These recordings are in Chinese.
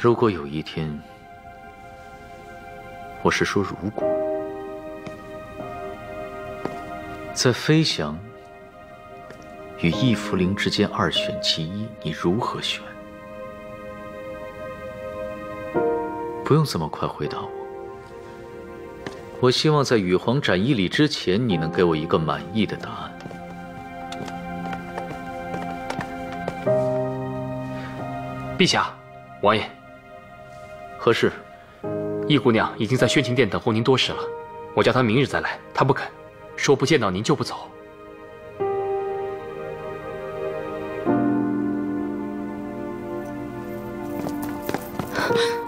如果有一天，我是说如果，在飞翔与易福灵之间二选其一，你如何选？不用这么快回答我。我希望在羽皇斩一里之前，你能给我一个满意的答案。陛下，王爷。何事？易姑娘已经在宣晴殿等候您多时了，我叫她明日再来，她不肯，说不见到您就不走。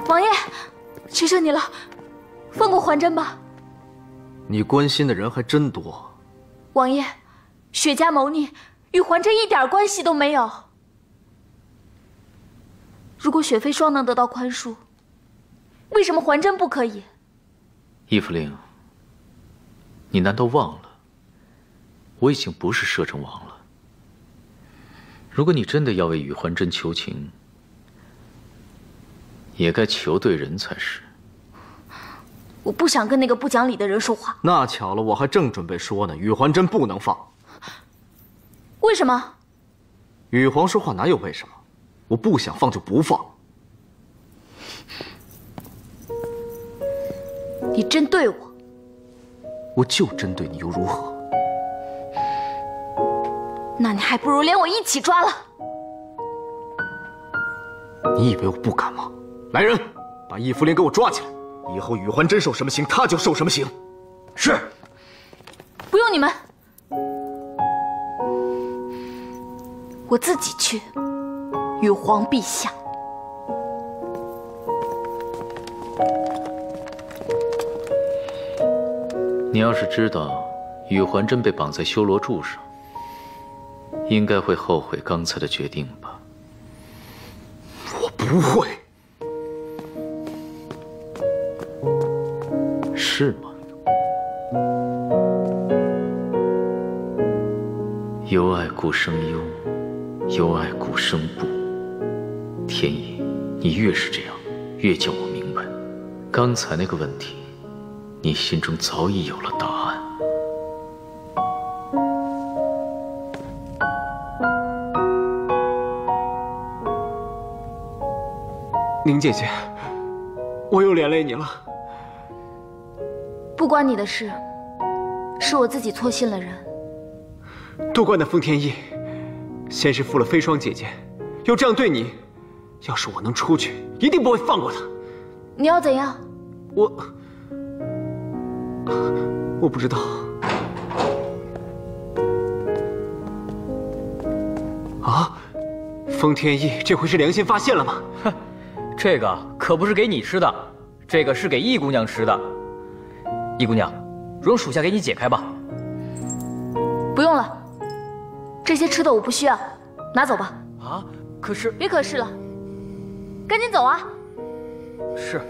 王爷，求求你了，放过环真吧。你关心的人还真多。王爷，雪家谋逆与环真一点关系都没有。如果雪飞霜能得到宽恕，为什么还真不可以？易福令，你难道忘了，我已经不是摄政王了？如果你真的要为宇环真求情，也该求对人才是。我不想跟那个不讲理的人说话。那巧了，我还正准备说呢，宇环真不能放。为什么？羽皇说话哪有为什么？我不想放就不放。你针对我，我就针对你又如何？那你还不如连我一起抓了。你以为我不敢吗？来人，把易福林给我抓起来！以后宇环真受什么刑，他就受什么刑。是。不用你们，我自己去。羽皇陛下。你要是知道羽环真被绑在修罗柱上，应该会后悔刚才的决定吧？我不会。是吗？由爱故生忧，由爱故生怖。天意，你越是这样，越叫我明白，刚才那个问题。你心中早已有了答案，宁姐姐，我又连累你了。不关你的事，是我自己错信了人。都怪那封天意，先是负了飞霜姐姐，又这样对你。要是我能出去，一定不会放过他。你要怎样？我。我不知道。啊，封天意这回是良心发现了吗？哼，这个可不是给你吃的，这个是给易姑娘吃的。易姑娘，容属下给你解开吧。不用了，这些吃的我不需要，拿走吧。啊，可是别可是了，赶紧走啊！是。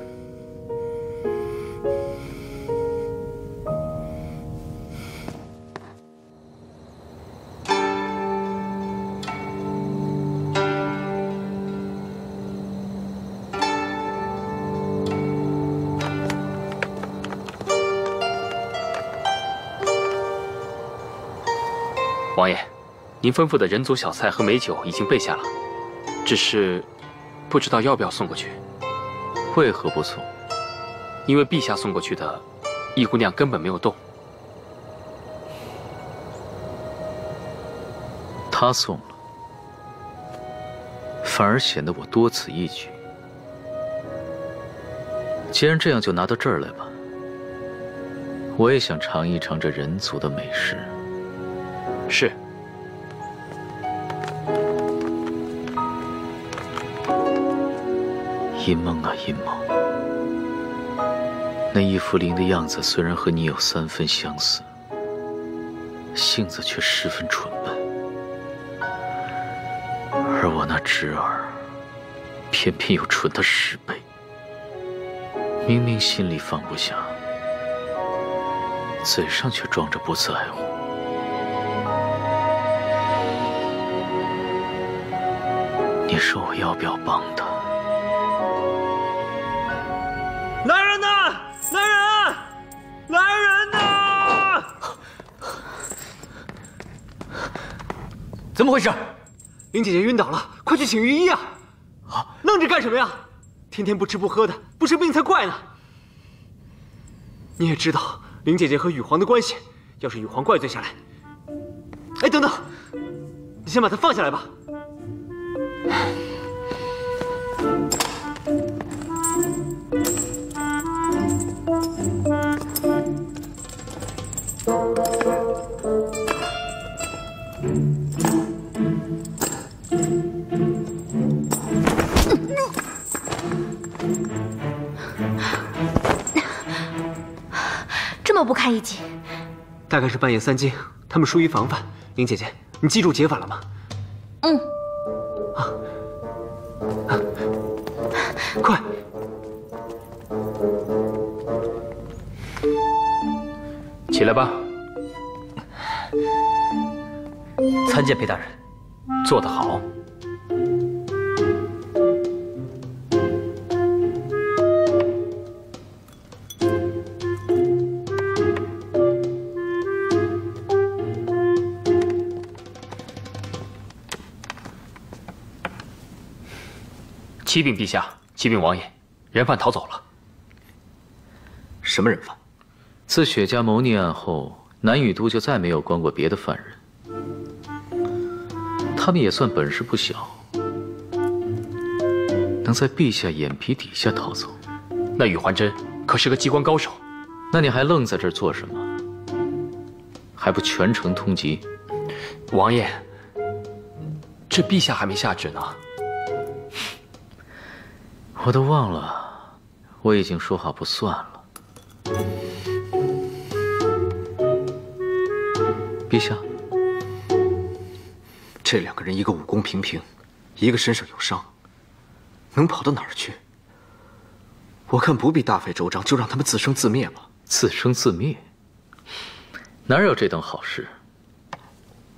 王爷，您吩咐的人族小菜和美酒已经备下了，只是不知道要不要送过去。为何不送？因为陛下送过去的，易姑娘根本没有动。他送了，反而显得我多此一举。既然这样，就拿到这儿来吧。我也想尝一尝这人族的美食。是。阴梦啊阴梦，那易福灵的样子虽然和你有三分相似，性子却十分蠢笨，而我那侄儿，偏偏又蠢他十倍。明明心里放不下，嘴上却装着不在乎。说我要不要帮他？来人呐来人来人呐。怎么回事？林姐姐晕倒了快去请御医啊。愣着干什么呀？天天不吃不喝的不生病才怪呢。你也知道林姐姐和羽皇的关系要是羽皇怪罪下来哎等等你先把她放下来吧。这么不堪一击，大概是半夜三更，他们疏于防范。林姐姐，你记住解法了吗？嗯，见裴大人。做得好。启禀陛下，启禀王爷，人犯逃走了。什么人犯？自雪家谋逆案后，南雨都就再没有关过别的犯人。他们也算本事不小，能在陛下眼皮底下逃走。那宇环真可是个机关高手，那你还愣在这儿做什么？还不全城通缉？王爷，这陛下还没下旨呢。我都忘了，我已经说好不算了。陛下，这两个人，一个武功平平，一个身上有伤，能跑到哪儿去？我看不必大费周章，就让他们自生自灭吧。自生自灭？哪有这等好事？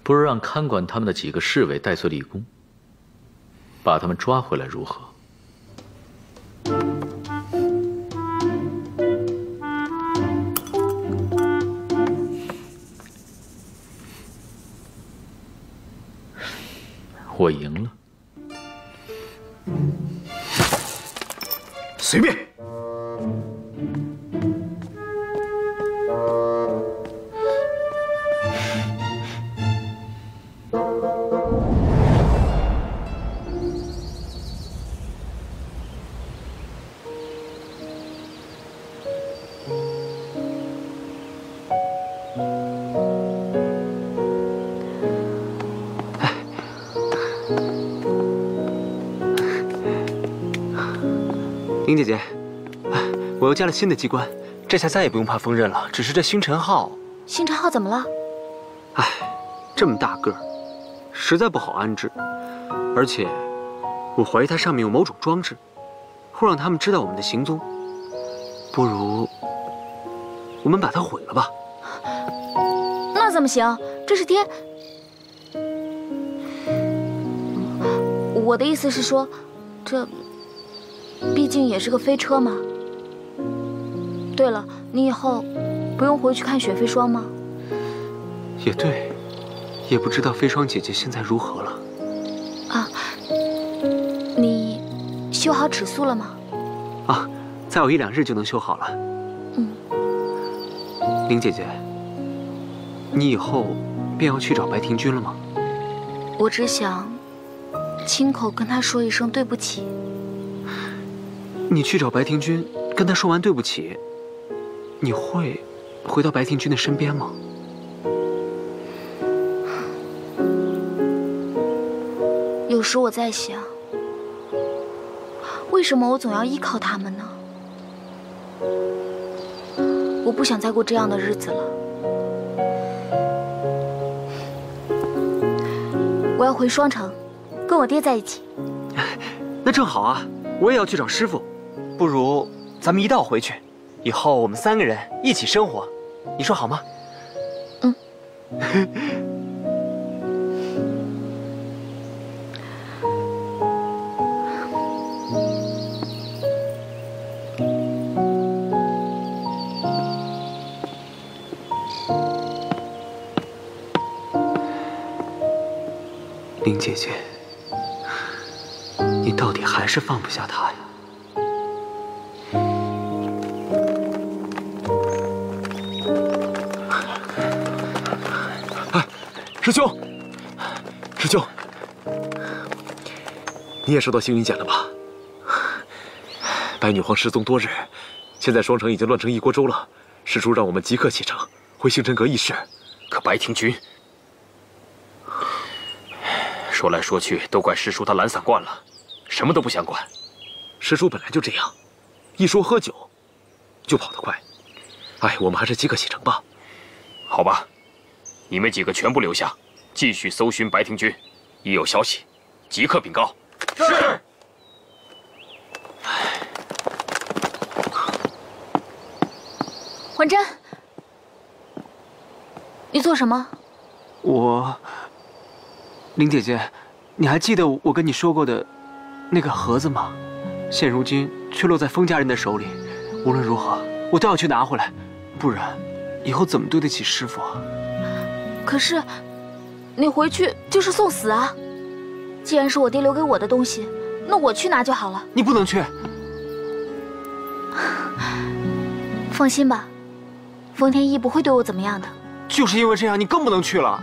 不如让看管他们的几个侍卫戴罪立功，把他们抓回来如何？我赢了，随便。林姐姐，哎，我又加了新的机关，这下再也不用怕风刃了。只是这星辰号，星辰号怎么了？哎，这么大个儿，实在不好安置。而且，我怀疑它上面有某种装置，会让他们知道我们的行踪。不如，我们把它毁了吧？那怎么行？这是天……我的意思是说，这毕竟也是个飞车嘛。对了，你以后不用回去看雪飞霜吗？也对，也不知道飞霜姐姐现在如何了。啊，你修好尺素了吗？啊，再有一两日就能修好了。嗯。林姐姐，你以后便要去找白庭君了吗？我只想亲口跟他说一声对不起。你去找白庭君，跟他说完对不起，你会回到白庭君的身边吗？有时我在想，为什么我总要依靠他们呢？我不想再过这样的日子了。我要回双城，跟我爹在一起。那正好啊，我也要去找师傅，咱们一道回去，以后我们三个人一起生活，你说好吗？嗯。林姐姐，你到底还是放不下他呀？师兄，师兄，你也收到星云简了吧？白女皇失踪多日，现在双城已经乱成一锅粥了。师叔让我们即刻启程回星辰阁议事。可白庭君，说来说去都怪师叔他懒散惯了，什么都不想管。师叔本来就这样，一说喝酒就跑得快。哎，我们还是即刻启程吧。好吧，你们几个全部留下，继续搜寻白庭君，一有消息即刻禀告。是。环真。你做什么？我，林姐姐，你还记得我跟你说过的那个盒子吗？现如今却落在封家人的手里，无论如何，我都要去拿回来，不然以后怎么对得起师傅啊？可是，你回去就是送死啊！既然是我爹留给我的东西，那我去拿就好了。你不能去。放心吧，封天翼不会对我怎么样的。就是因为这样，你更不能去了。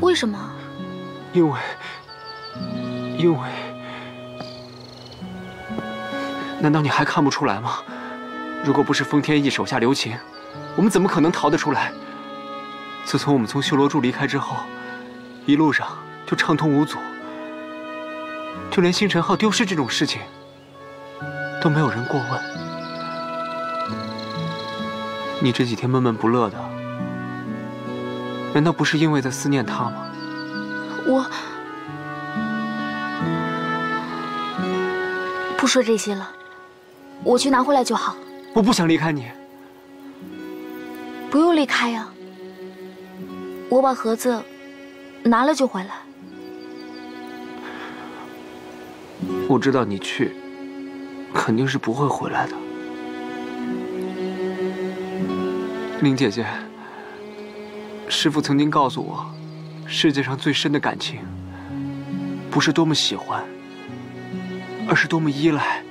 为什么？因为，因为，难道你还看不出来吗？如果不是封天意手下留情，我们怎么可能逃得出来？自从我们从修罗柱离开之后，一路上就畅通无阻，就连星辰号丢失这种事情都没有人过问。你这几天闷闷不乐的，难道不是因为在思念他吗？我不说这些了，我去拿回来就好。我不想离开你。不用离开呀，我把盒子拿了就回来。我知道你去，肯定是不会回来的。林姐姐，师父曾经告诉我，世界上最深的感情，不是多么喜欢，而是多么依赖。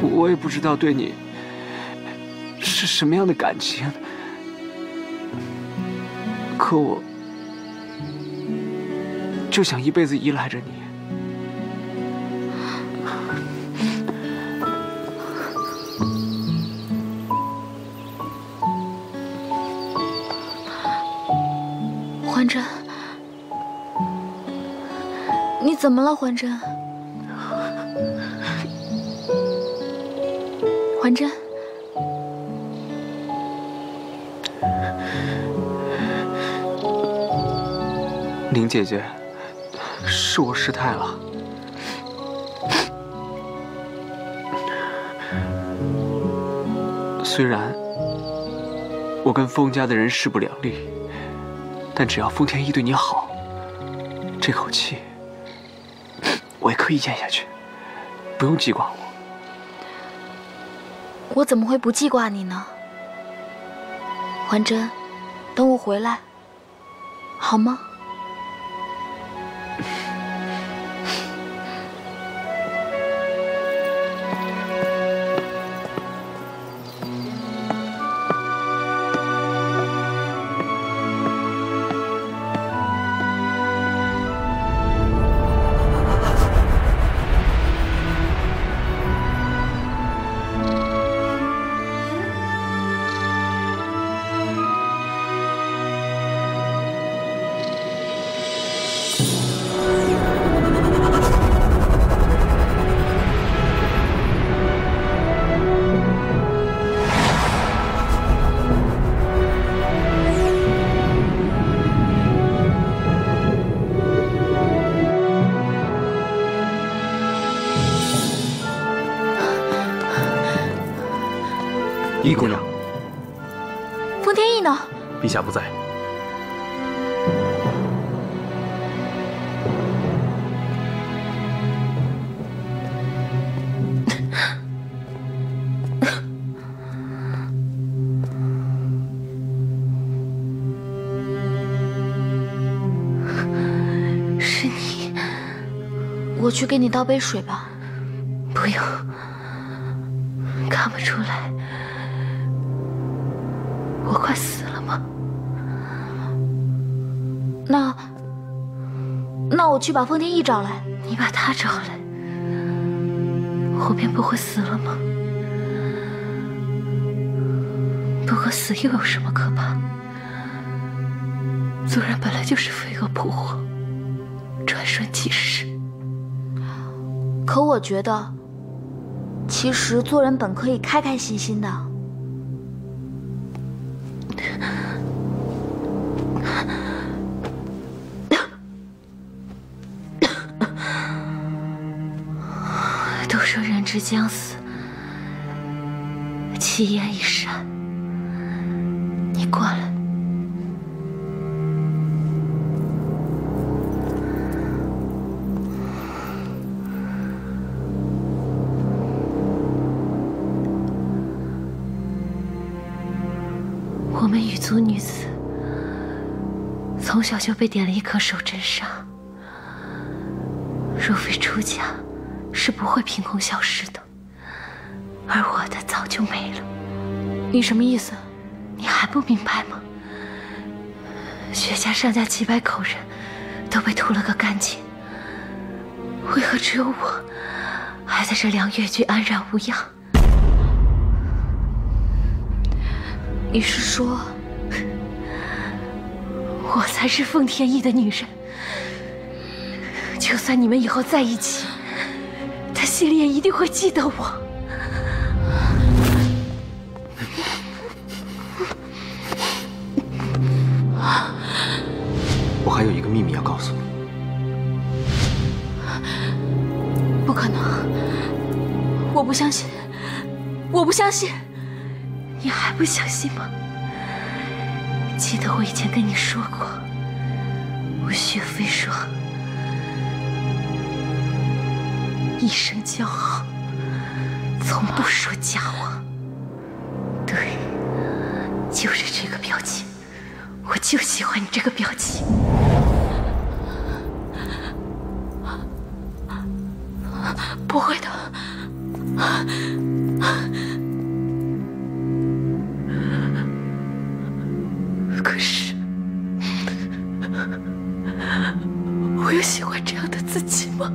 我也不知道对你是什么样的感情，可我就想一辈子依赖着你。环真，你怎么了，环真？环真，宁姐姐，是我失态了。虽然我跟封家的人势不两立，但只要封天一对你好，这口气。我也可以咽下去，不用记挂我。我怎么会不记挂你呢？环真，等我回来，好吗？我去给你倒杯水吧。不用，看不出来，我快死了吗？那那我去把风天翼找来。你把他找来，我便不会死了吗？不过死又有什么可怕？族人本来就是飞蛾扑火，转瞬即逝。可我觉得，其实做人本可以开开心心的。都说人之将死，其言已善。小就被点了一颗守贞伤，若非出家，是不会凭空消失的。而我的早就没了。你什么意思？你还不明白吗？薛家上下几百口人都被屠了个干净，为何只有我还在这凉月居安然无恙？你是说，我才是奉天意的女人？就算你们以后在一起，他心里也一定会记得我。我还有一个秘密要告诉你。不可能！我不相信！我不相信！你还不相信吗？记得我以前跟你说过，我雪飞说一生骄傲，从不说假话。对，就是这个表情，我就喜欢你这个表情。我有喜欢这样的自己吗？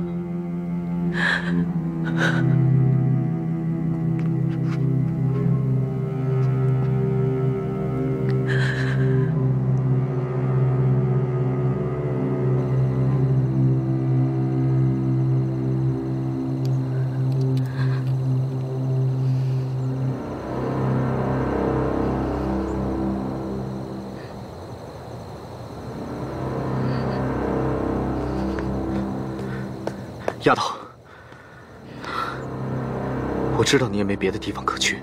丫头，我知道你也没别的地方可去。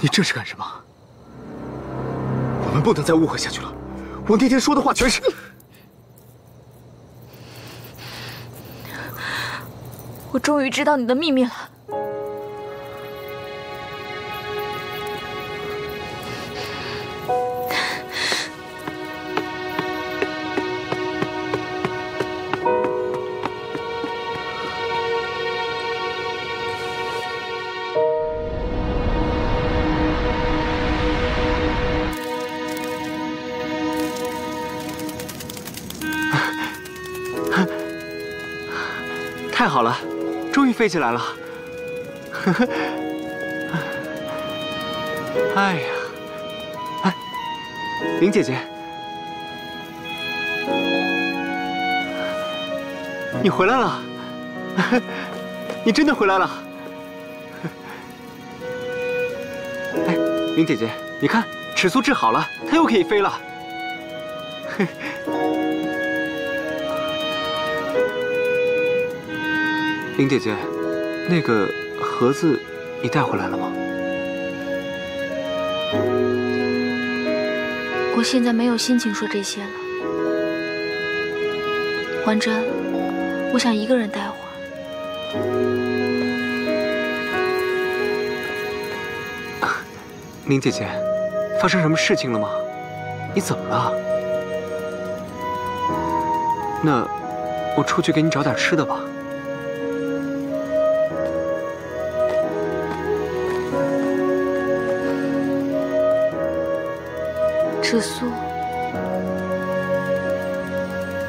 你这是干什么？我们不能再误会下去了。我那天说的话全是……我终于知道你的秘密了。好了，终于飞起来了！呵 呵哎呀，哎，林姐姐，你回来了！你真的回来了！哎，林姐姐，你看，尺素治好了，它又可以飞了。嘿林姐姐，那个盒子你带回来了吗？我现在没有心情说这些了。婉珍，我想一个人待会儿。林姐姐，发生什么事情了吗？你怎么了？那我出去给你找点吃的吧。芷苏，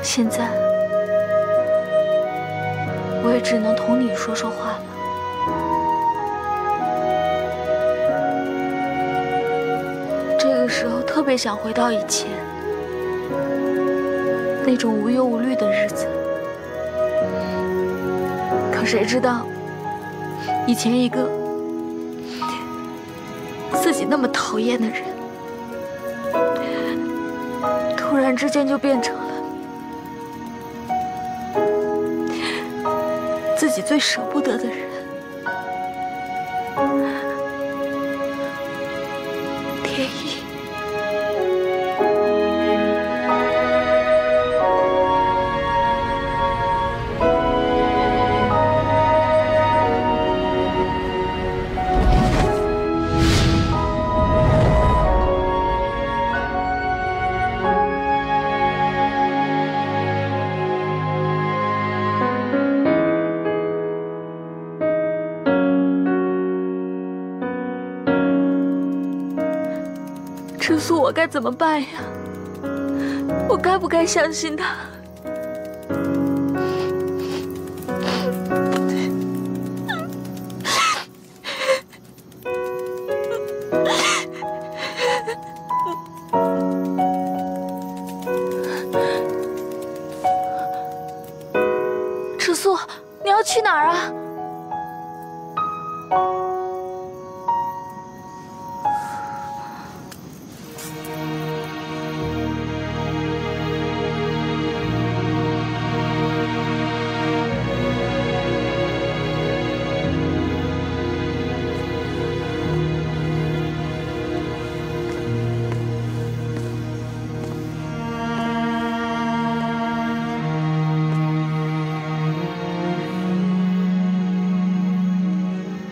现在我也只能同你说说话了。这个时候特别想回到以前那种无忧无虑的日子，可谁知道，以前一个自己那么讨厌的人。突然之间就变成了自己最舍不得的人，赤苏，我该怎么办呀？我该不该相信他？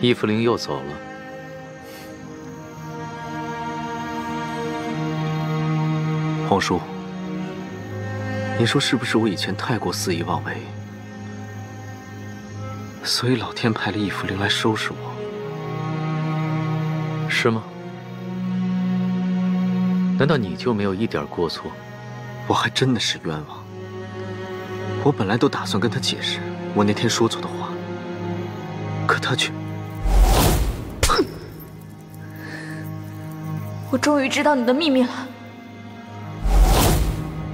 易福灵又走了。皇叔，你说是不是我以前太过肆意妄为，所以老天派了易福灵来收拾我？是吗？难道你就没有一点过错？我还真的是冤枉。我本来都打算跟他解释我那天说错的话，可他却……我终于知道你的秘密了。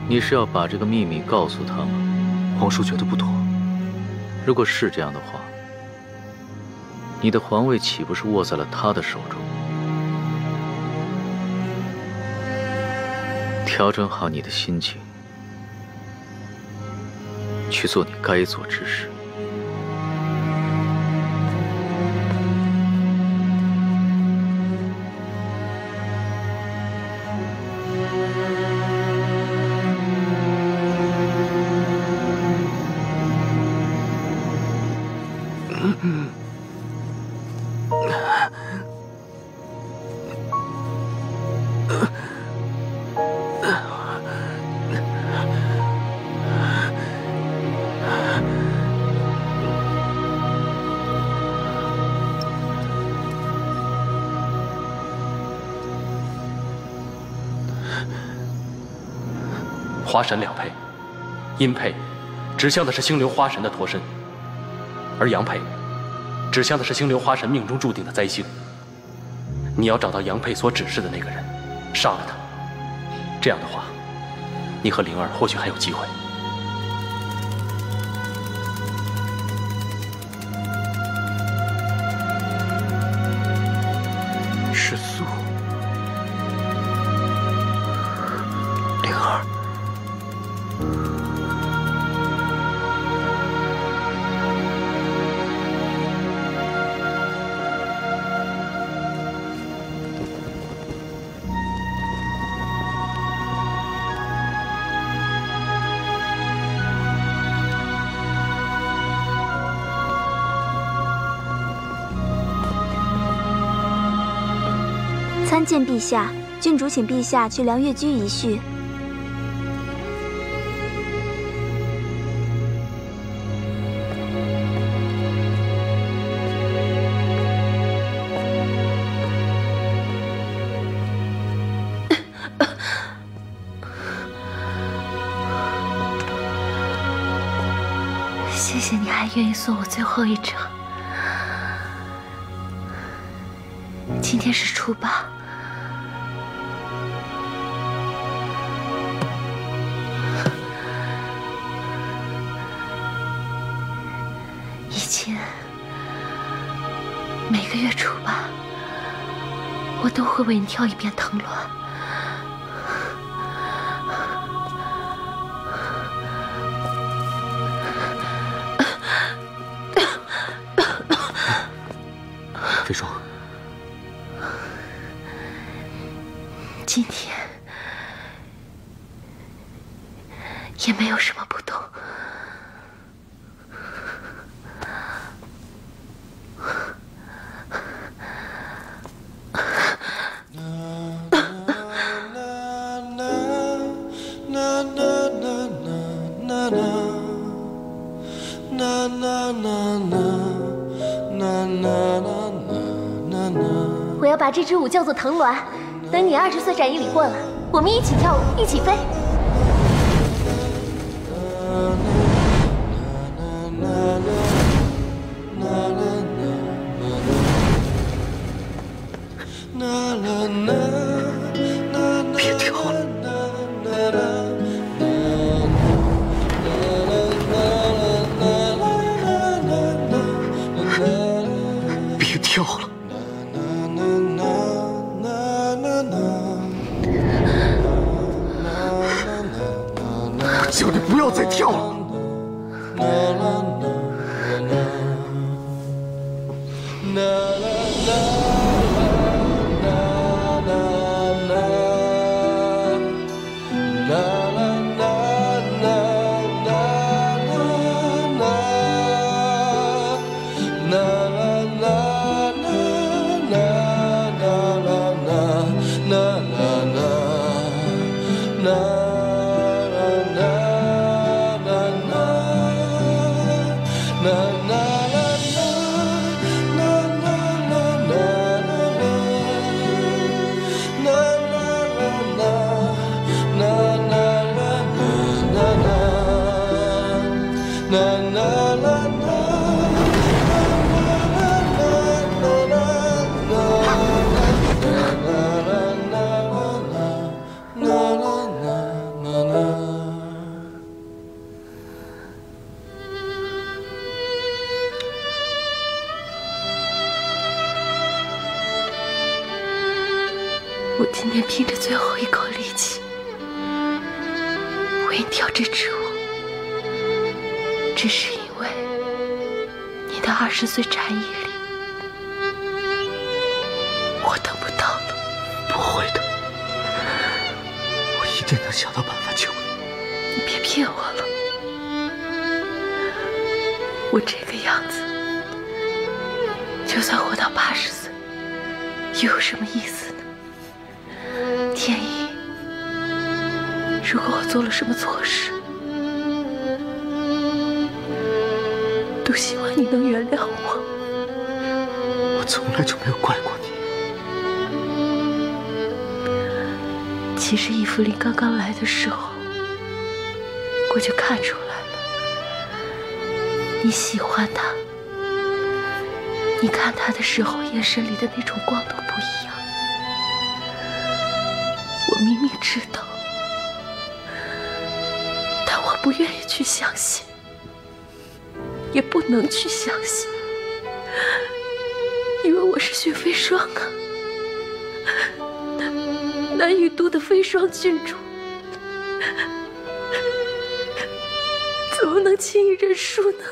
你是要把这个秘密告诉他吗？皇叔觉得不妥。如果是这样的话，你的皇位岂不是握在了他的手中？调整好你的心情，去做你该做之事。花神两配，阴配指向的是星流花神的脱身，而阳配指向的是星流花神命中注定的灾星。你要找到阳配所指示的那个人，杀了他。这样的话，你和灵儿或许还有机会。下，郡主请陛下去凉月居一叙。谢谢你还愿意送我最后一程。今天是初八，会为你跳一遍藤萝。这支舞叫做藤鸾，等你二十岁斩一里过了，我们一起跳舞，一起飞。今天拼着最后一口力气，为你跳这支舞，只是因为你的二十岁禅意里，我等不到了。不会的，我一定能想到办法救你。你别骗我了，我这个样子，就算活到八十岁，又有什么意思做了什么错事，都希望你能原谅我。我从来就没有怪过你。其实易福林刚刚来的时候，我就看出来了，你喜欢他。你看他的时候，眼神里的那种光都不一样。我明明知道，不愿意去相信，也不能去相信，因为我是雪飞霜啊，南雨都的飞霜郡主，怎么能轻易认输呢？